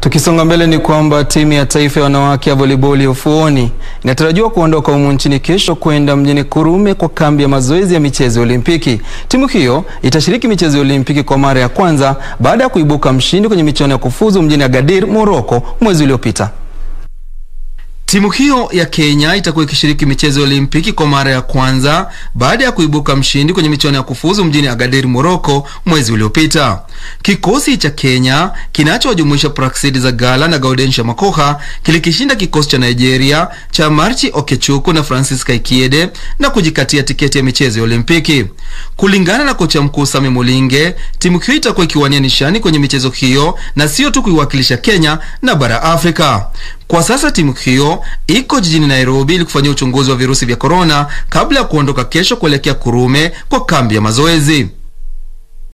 Tukisonga mbele ni kwamba timu ya taifa ya wanawake ya voliboli ufuoni inatarajiwa kuondoka humu nchini kesho kwenda mjini Kurume kwa kambi ya mazoezi ya michezo ya Olimpiki. Timu hiyo itashiriki michezo ya Olimpiki kwa mara ya kwanza baada ya kuibuka mshindi kwenye michuano ya kufuzu mjini Agadir, Morocco mwezi uliopita. Timu hiyo ya Kenya itakuwa ikishiriki michezo ya Olimpiki kwa mara ya kwanza baada ya kuibuka mshindi kwenye michuano ya kufuzu mjini Agadir, Morocco mwezi uliopita. Kikosi cha Kenya kinachowajumuisha Praxid Zagala na Gaudensha Makoha kilikishinda kikosi cha Nigeria cha Marchi Okechuku na Francis Kaikiede na kujikatia tiketi ya michezo ya Olimpiki. Kulingana na kocha mkuu Sami Mulinge, timu hiyo itakuwa ikiwania nishani kwenye michezo hiyo na sio tu kuiwakilisha Kenya na bara Afrika. Kwa sasa timu hiyo iko jijini Nairobi ili kufanyia uchunguzi wa virusi vya korona kabla ya kuondoka kesho kuelekea Kurume kwa kambi ya mazoezi.